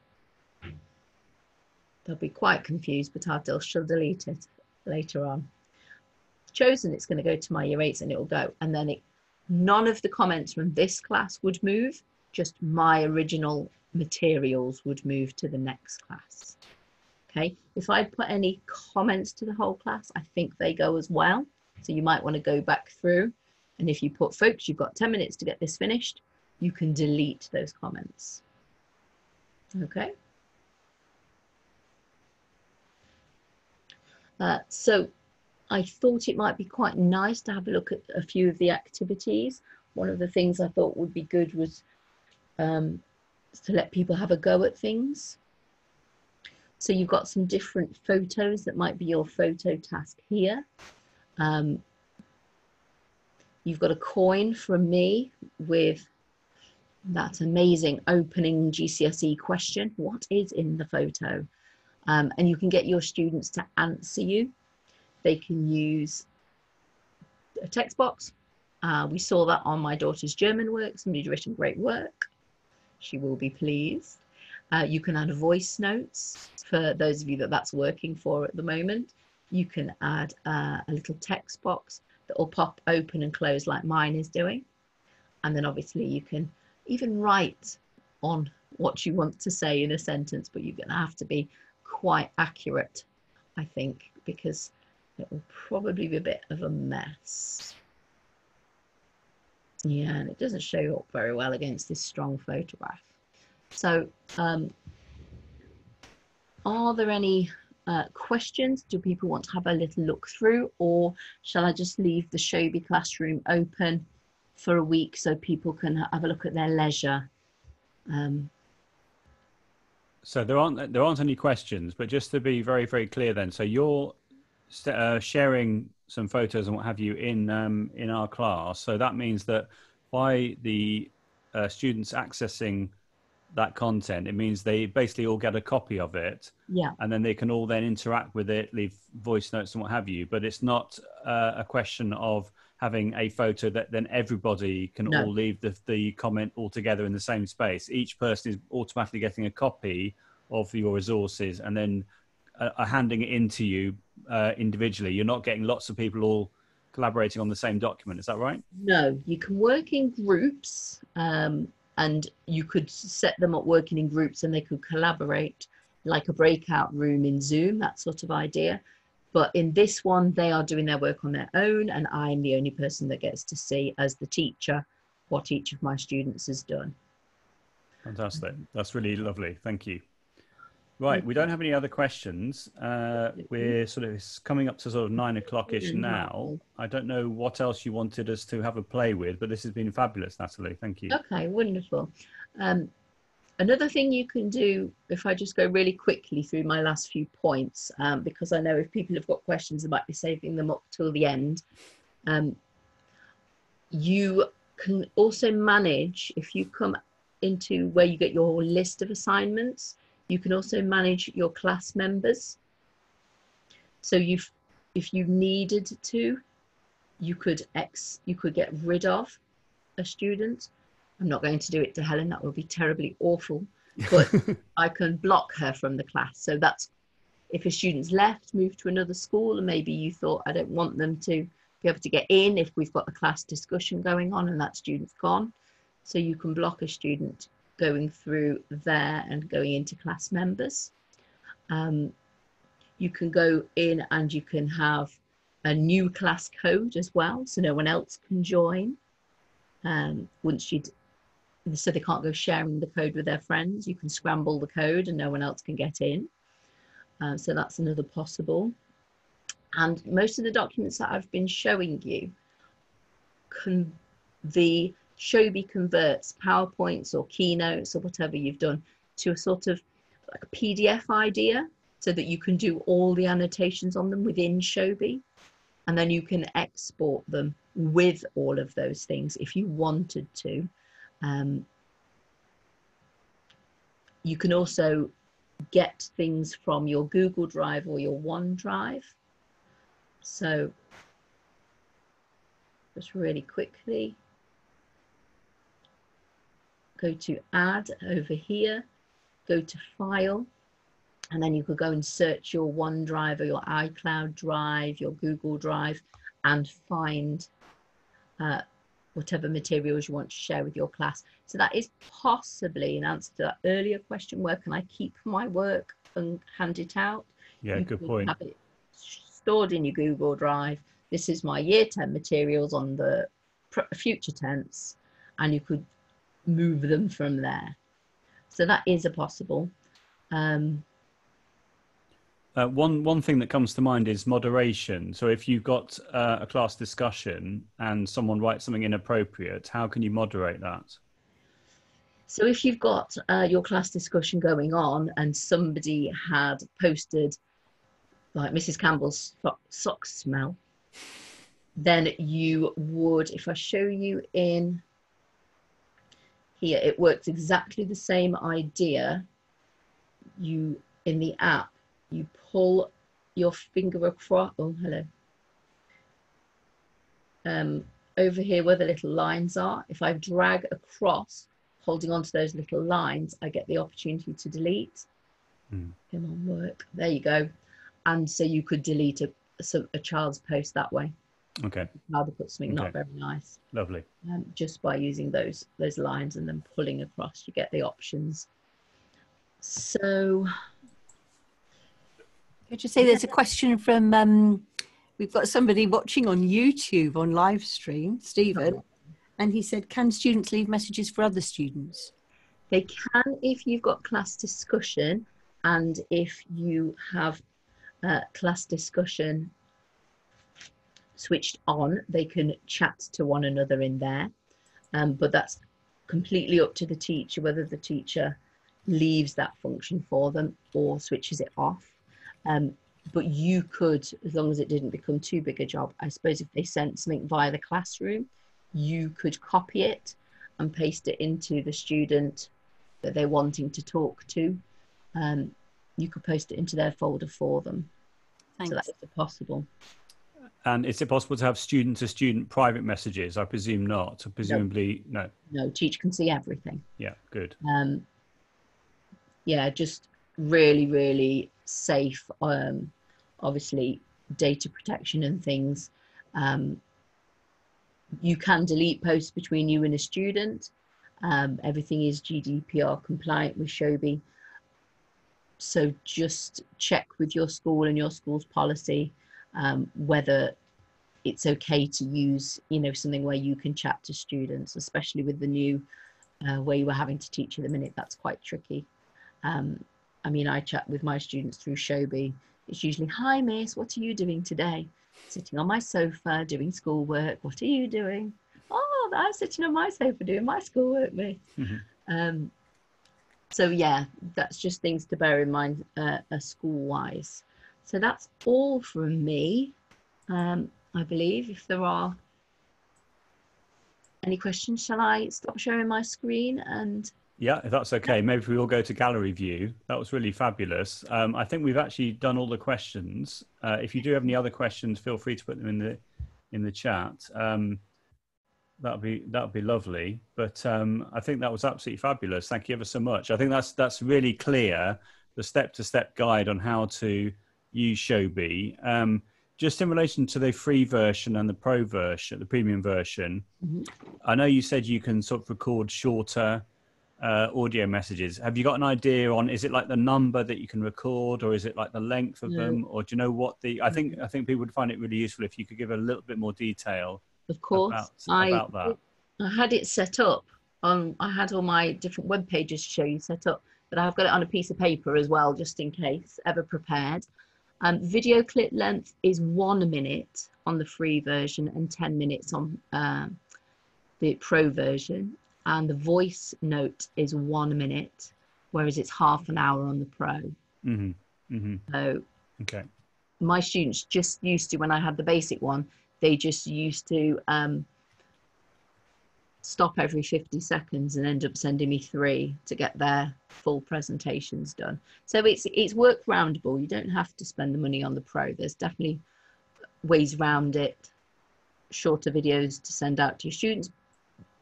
They'll be quite confused, but I'll she'll delete it later on chosen it's going to go to my year eights and it will go and then it none of the comments from this class would move just my original materials would move to the next class Okay, if I put any comments to the whole class, I think they go as well. So you might want to go back through. And if you put folks, you've got 10 minutes to get this finished, you can delete those comments. Okay. Uh, so I thought it might be quite nice to have a look at a few of the activities. One of the things I thought would be good was um, to let people have a go at things. So you've got some different photos that might be your photo task here. Um, you've got a coin from me with that amazing opening GCSE question. What is in the photo? Um, and you can get your students to answer you. They can use a text box. Uh, we saw that on my daughter's German work. Somebody's written great work. She will be pleased. Uh, you can add voice notes for those of you that that's working for at the moment. You can add uh, a little text box that will pop open and close like mine is doing. And then obviously you can even write on what you want to say in a sentence, but you're going to have to be quite accurate, I think, because it will probably be a bit of a mess. Yeah, and it doesn't show up very well against this strong photograph. So, um, are there any uh, questions? Do people want to have a little look through, or shall I just leave the Showbie classroom open for a week so people can have a look at their leisure? Um, so there aren't there aren't any questions, but just to be very very clear, then, so you're uh, sharing some photos and what have you in um, in our class. So that means that by the uh, students accessing that content, it means they basically all get a copy of it. Yeah. And then they can all then interact with it, leave voice notes and what have you. But it's not uh, a question of having a photo that then everybody can no. all leave the, the comment all together in the same space. Each person is automatically getting a copy of your resources and then uh, are handing it into you uh, individually. You're not getting lots of people all collaborating on the same document. Is that right? No, you can work in groups um, and you could set them up working in groups and they could collaborate like a breakout room in Zoom, that sort of idea. But in this one, they are doing their work on their own, and I'm the only person that gets to see, as the teacher, what each of my students has done. Fantastic. That's really lovely. Thank you. Right, we don't have any other questions. Uh, we're sort of coming up to sort of nine o'clock ish now. I don't know what else you wanted us to have a play with, but this has been fabulous, Natalie. Thank you. Okay, wonderful. Um, another thing you can do, if I just go really quickly through my last few points, um, because I know if people have got questions, I might be saving them up till the end. Um, you can also manage, if you come into where you get your list of assignments, you can also manage your class members. So you've, if you needed to, you could ex, you could get rid of a student. I'm not going to do it to Helen. That would be terribly awful. But I can block her from the class. So that's if a student's left, moved to another school, and maybe you thought I don't want them to be able to get in if we've got a class discussion going on and that student's gone. So you can block a student going through there and going into class members. Um, you can go in and you can have a new class code as well, so no one else can join. Um, once you, so they can't go sharing the code with their friends. You can scramble the code and no one else can get in. Uh, so that's another possible. And most of the documents that I've been showing you, can the Showbie converts PowerPoints or keynotes or whatever you've done to a sort of like a PDF idea so that you can do all the annotations on them within Showbie. And then you can export them with all of those things if you wanted to. Um, you can also get things from your Google Drive or your OneDrive. So just really quickly, go to add over here, go to file, and then you could go and search your OneDrive or your iCloud Drive, your Google Drive, and find uh, whatever materials you want to share with your class. So that is possibly an answer to that earlier question, where can I keep my work? and hand it out. Yeah, You good point. Have it stored in your Google Drive. This is my year 10 materials on the future tense, and you could move them from there. So that is a possible. Um, Uh, one one thing that comes to mind is moderation. So if you've got uh, a class discussion and someone writes something inappropriate, how can you moderate that? So if you've got uh, your class discussion going on and somebody had posted like Mrs. Campbell's so- socks smell, then you would, if I show you in here, it works exactly the same idea. You, in the app, you pull your finger across, oh, hello. Um, over here where the little lines are, if I drag across, holding on to those little lines, I get the opportunity to delete. Hmm. Come on, work. There you go. And so you could delete a, so- a child's post that way. Okay, Now they put something not very nice. lovely. Um, just by using those those lines and then pulling across, you get the options. So Could you say there's a question from um, we've got somebody watching on YouTube on live stream, Stephen, and he said, "Can students leave messages for other students?" They can if you've got class discussion and if you have uh, class discussion switched on, they can chat to one another in there. Um, but that's completely up to the teacher whether the teacher leaves that function for them or switches it off. Um, but you could, as long as it didn't become too big a job, I suppose if they sent something via the classroom, you could copy it and paste it into the student that they're wanting to talk to. Um, you could post it into their folder for them. Thanks. So that is possible. And is it possible to have student to student private messages? I presume not. Presumably, no. No, teacher can see everything. Yeah, good. Um, yeah, just really, really safe. Um, obviously, data protection and things. Um, you can delete posts between you and a student. Um, everything is GDPR compliant with Showbie. So just check with your school and your school's policy um, whether it's okay to use, you know, something where you can chat to students, especially with the new uh, where you were having to teach at the minute. That's quite tricky. Um, I mean, I chat with my students through Showbie. It's usually, "Hi, Miss, what are you doing today?" Sitting on my sofa doing schoolwork. What are you doing? Oh, I'm sitting on my sofa doing my schoolwork, Miss. Mhm. Um, so yeah, that's just things to bear in mind uh, uh, school-wise. So that's all from me. Um, I believe if there are any questions, shall I stop sharing my screen and Yeah, if that's okay. Maybe we all go to gallery view. That was really fabulous. Um, I think we've actually done all the questions. Uh, if you do have any other questions, feel free to put them in the in the chat. Um, that'd be that'd be lovely. But um, I think that was absolutely fabulous. Thank you ever so much. I think that's that's really clear. The step to step guide on how to use Showbie. Um, just in relation to the free version and the pro version, the premium version, Mhm. I know you said you can sort of record shorter uh, audio messages. Have you got an idea on? Is it like the number that you can record, or is it like the length of No. them, or do you know what the? I think I think people would find it really useful if you could give a little bit more detail of course about, I, about that. I had it set up on I had all my different web pages to show you set up, but I've got it on a piece of paper as well, just in case, ever prepared. Um, video clip length is one minute on the free version and 10 minutes on um, the pro version. And the voice note is one minute, whereas it's half an hour on the pro. hmm hmm So Okay. my students just used to when I had the basic one, they just used to um, stop every 50 seconds and end up sending me three to get their full presentations done. So it's it's work roundable. You don't have to spend the money on the pro. There's definitely ways around it. Shorter videos to send out to your students,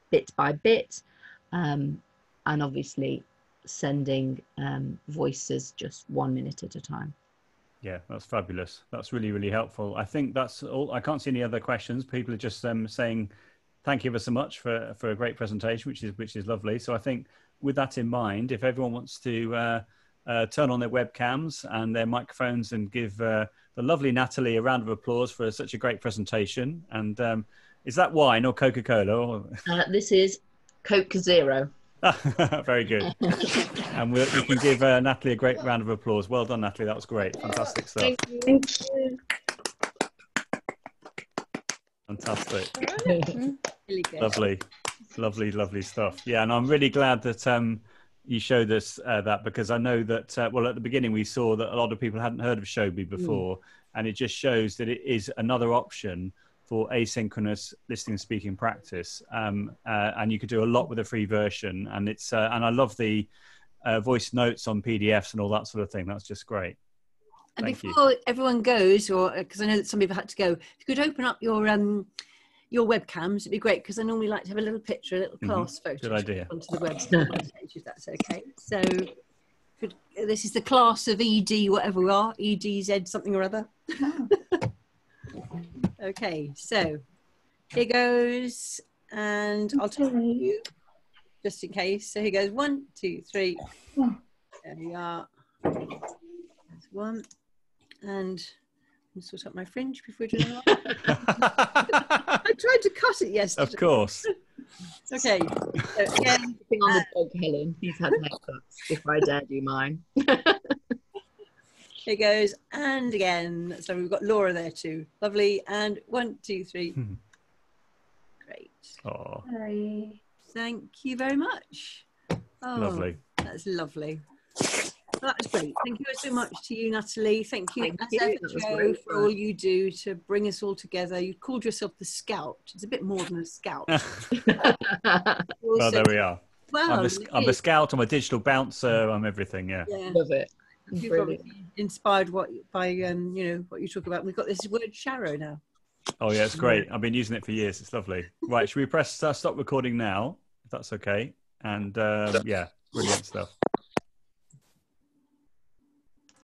bit by bit, um, and obviously sending um, voices just one minute at a time. Yeah, that's fabulous. That's really, really helpful. I think that's all. I can't see any other questions. People are just um, saying thank you ever so much for for a great presentation, which is which is lovely. So I think with that in mind, if everyone wants to uh, uh, turn on their webcams and their microphones and give uh, the lovely Natalie a round of applause for such a great presentation. And um, is that wine or Coca Cola? Uh, this is Coke Zero. Very good. and we'll, we can give uh, Natalie a great round of applause. Well done, Natalie. That was great. Fantastic stuff. Thank you. Thank you. Fantastic. Really good. Lovely, lovely, lovely stuff. Yeah, and I'm really glad that um, you showed us uh, that because I know that uh, well at the beginning we saw that a lot of people hadn't heard of Showbie before, and it just shows that it is another option for asynchronous listening and speaking practice, um, uh, and you could do a lot with a free version. And it's uh, and I love the uh, voice notes on PDFs and all that sort of thing. That's just great. And Thank you. before everyone goes, or because I know that some people had to go, if you could open up your um your webcams, it'd be great because I normally like to have a little picture, a little Mhm. class photo Good idea. onto the website, if that's okay. So, could, this is the class of ED, whatever we are, EDZ something or other. okay, so here goes, and I'll tell you just in case. So here goes one, two, three. There we are. There's one. And I'll sort out my fringe before doing that. I tried to cut it yesterday. of course. Okay. So again, Thing on the dog, Helen. He's had haircuts. If I dare do mine. here goes. And again. So we've got Laura there too. Lovely. And one, two, three. Mhm. Great. Oh, Thank you very much. Oh, lovely. That's lovely. Well, that was great. Thank you so much to you, Natalie. Thank you, Thank you. ever, Joe, great for all you do to bring us all together. You called yourself the Scout. It's a bit more than a Scout. well, there we are. well, I'm a, it I'm a scout. I'm a digital bouncer. I'm everything. Yeah. Yeah. Love it. You've Brilliant. inspired what by um, you know what you talk about. We've got this word Sharrow now. Oh yeah, it's great. I've been using it for years. It's lovely. Right, should we press uh, stop recording now? If that's okay. And um, yeah, brilliant stuff.